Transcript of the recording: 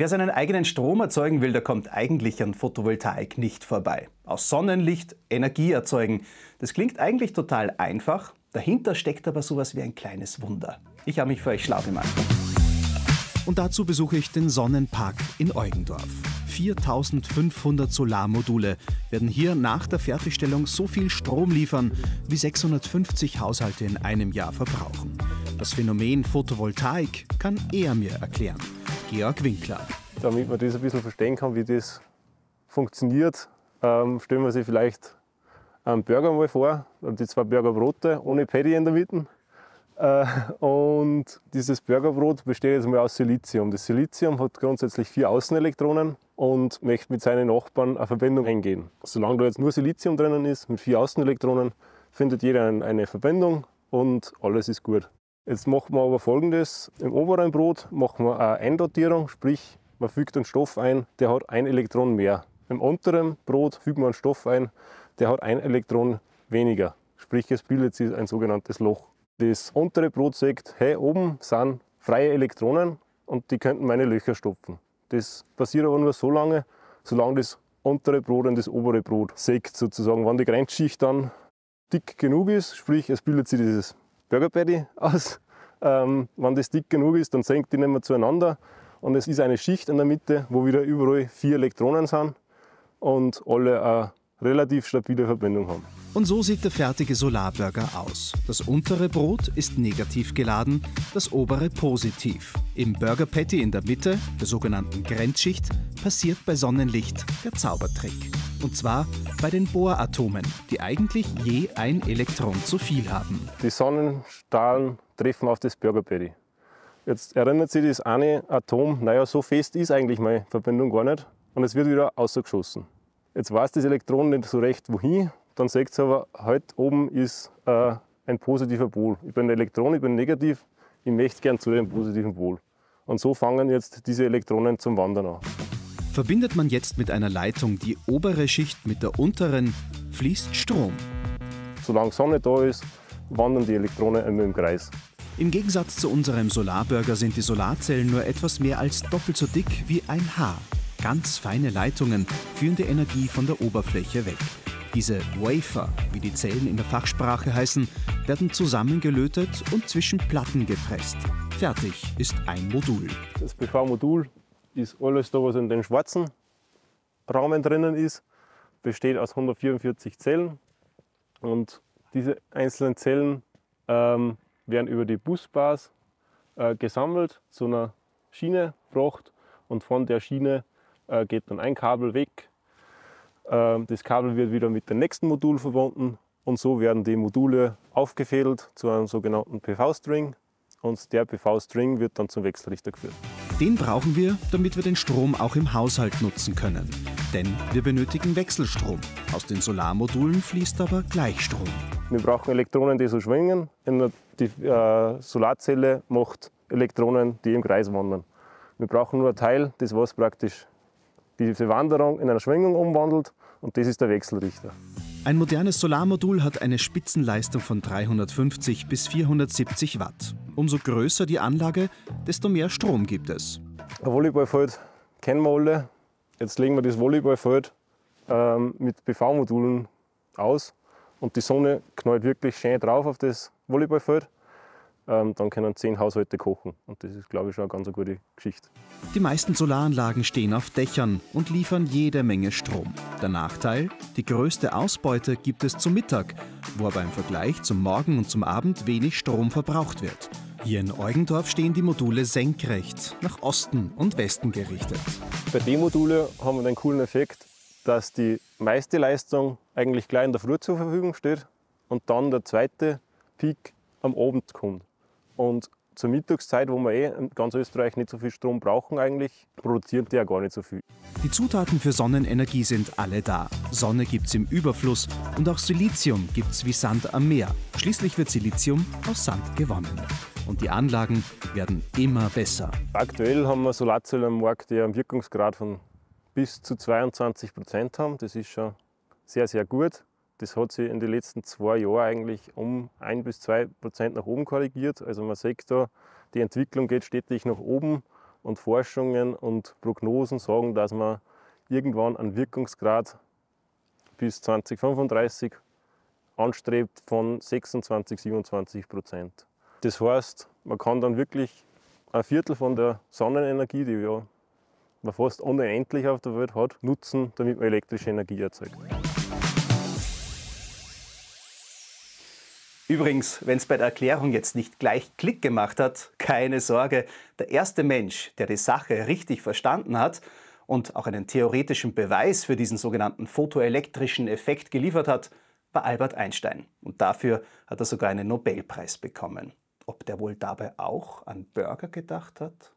Wer seinen eigenen Strom erzeugen will, der kommt eigentlich an Photovoltaik nicht vorbei. Aus Sonnenlicht Energie erzeugen. Das klingt eigentlich total einfach. Dahinter steckt aber sowas wie ein kleines Wunder. Ich habe mich für euch schlau gemacht. Und dazu besuche ich den Sonnenpark in Eugendorf. 4500 Solarmodule werden hier nach der Fertigstellung so viel Strom liefern, wie 650 Haushalte in einem Jahr verbrauchen. Das Phänomen Photovoltaik kann er mir erklären. Georg Winkler. Damit man das ein bisschen verstehen kann, wie das funktioniert, ähm, stellen wir sich vielleicht einen Burger mal vor, die zwei Burgerbrote ohne Patty in der Mitte. Äh, und dieses Burgerbrot besteht jetzt mal aus Silizium. Das Silizium hat grundsätzlich vier Außenelektronen und möchte mit seinen Nachbarn eine Verbindung eingehen. Solange da jetzt nur Silizium drinnen ist, mit vier Außenelektronen, findet jeder eine Verbindung und alles ist gut. Jetzt machen wir aber folgendes: Im oberen Brot machen wir eine Eindotierung, sprich, man fügt einen Stoff ein, der hat ein Elektron mehr. Im unteren Brot fügen wir einen Stoff ein, der hat ein Elektron weniger. Sprich, es bildet sich ein sogenanntes Loch. Das untere Brot sagt, hey, oben sind freie Elektronen und die könnten meine Löcher stopfen. Das passiert aber nur so lange, solange das untere Brot und das obere Brot sägt sozusagen. Wenn die Grenzschicht dann dick genug ist, sprich es bildet sich dieses Burger Patty aus, ähm, wenn das dick genug ist, dann senkt die nicht mehr zueinander und es ist eine Schicht in der Mitte, wo wieder überall vier Elektronen sind und alle eine relativ stabile Verbindung haben. Und so sieht der fertige Solarburger aus. Das untere Brot ist negativ geladen, das obere positiv. Im Burger Patty in der Mitte, der sogenannten Grenzschicht, passiert bei Sonnenlicht der Zaubertrick. Und zwar bei den Bohratomen, die eigentlich je ein Elektron zu viel haben. Die Sonnenstrahlen treffen auf das Burger Patty. Jetzt erinnert sich das eine Atom, naja, so fest ist eigentlich meine Verbindung gar nicht, und es wird wieder ausgeschossen. Jetzt weiß das Elektron nicht so recht wohin, dann sagt es aber, heute oben ist äh, ein positiver Pol. Ich bin ein Elektron, ich bin negativ, ich möchte gern zu dem positiven Pol. Und so fangen jetzt diese Elektronen zum Wandern an. Verbindet man jetzt mit einer Leitung die obere Schicht mit der unteren, fließt Strom. Solange Sonne da ist, wandern die Elektronen immer im Kreis. Im Gegensatz zu unserem Solarburger sind die Solarzellen nur etwas mehr als doppelt so dick wie ein Haar. Ganz feine Leitungen führen die Energie von der Oberfläche weg. Diese Wafer, wie die Zellen in der Fachsprache heißen, werden zusammengelötet und zwischen Platten gepresst. Fertig ist ein Modul. Das PV-Modul ist alles da, was in den schwarzen Rahmen drinnen ist, besteht aus 144 Zellen. Und diese einzelnen Zellen ähm, werden über die Busbars äh, gesammelt, zu einer Schiene gebracht und von der Schiene äh, geht dann ein Kabel weg ähm, das Kabel wird wieder mit dem nächsten Modul verbunden und so werden die Module aufgefädelt zu einem sogenannten PV-String und der PV-String wird dann zum Wechselrichter geführt. Den brauchen wir, damit wir den Strom auch im Haushalt nutzen können. Denn wir benötigen Wechselstrom. Aus den Solarmodulen fließt aber Gleichstrom. Wir brauchen Elektronen, die so schwingen. Die äh, Solarzelle macht Elektronen, die im Kreis wandern. Wir brauchen nur ein Teil, das was praktisch diese Wanderung in eine Schwingung umwandelt und das ist der Wechselrichter. Ein modernes Solarmodul hat eine Spitzenleistung von 350 bis 470 Watt. Umso größer die Anlage, desto mehr Strom gibt es. Ein Volleyballfeld kennen wir alle. Jetzt legen wir das Volleyballfeld ähm, mit PV-Modulen aus und die Sonne knallt wirklich schön drauf auf das Volleyballfeld ähm, dann können zehn Haushalte kochen. Und das ist, glaube ich, schon eine ganz gute Geschichte. Die meisten Solaranlagen stehen auf Dächern und liefern jede Menge Strom. Der Nachteil? Die größte Ausbeute gibt es zum Mittag, wo aber im Vergleich zum Morgen und zum Abend wenig Strom verbraucht wird. Hier in Eugendorf stehen die Module senkrecht, nach Osten und Westen gerichtet. Bei den Modulen haben wir den coolen Effekt, dass die meiste Leistung eigentlich gleich in der Früh zur Verfügung steht und dann der zweite Peak am Abend kommt. Und zur Mittagszeit, wo wir eh in ganz Österreich nicht so viel Strom brauchen eigentlich, produzieren die ja gar nicht so viel. Die Zutaten für Sonnenenergie sind alle da. Sonne gibt es im Überfluss und auch Silizium gibt es wie Sand am Meer. Schließlich wird Silizium aus Sand gewonnen. Und die Anlagen werden immer besser. Aktuell haben wir Solarzellen am Markt, die einen Wirkungsgrad von bis zu 22 Prozent haben. Das ist schon sehr, sehr gut. Das hat sich in den letzten zwei Jahren eigentlich um ein bis zwei Prozent nach oben korrigiert. Also man sieht da, die Entwicklung geht stetig nach oben Und Forschungen und Prognosen sagen, dass man irgendwann einen Wirkungsgrad bis 2035 anstrebt von 26, 27 Prozent. Das heißt, man kann dann wirklich ein Viertel von der Sonnenenergie, die ja man fast unendlich auf der Welt hat, nutzen, damit man elektrische Energie erzeugt. Übrigens, wenn es bei der Erklärung jetzt nicht gleich Klick gemacht hat, keine Sorge. Der erste Mensch, der die Sache richtig verstanden hat und auch einen theoretischen Beweis für diesen sogenannten photoelektrischen Effekt geliefert hat, war Albert Einstein. Und dafür hat er sogar einen Nobelpreis bekommen. Ob der wohl dabei auch an Burger gedacht hat?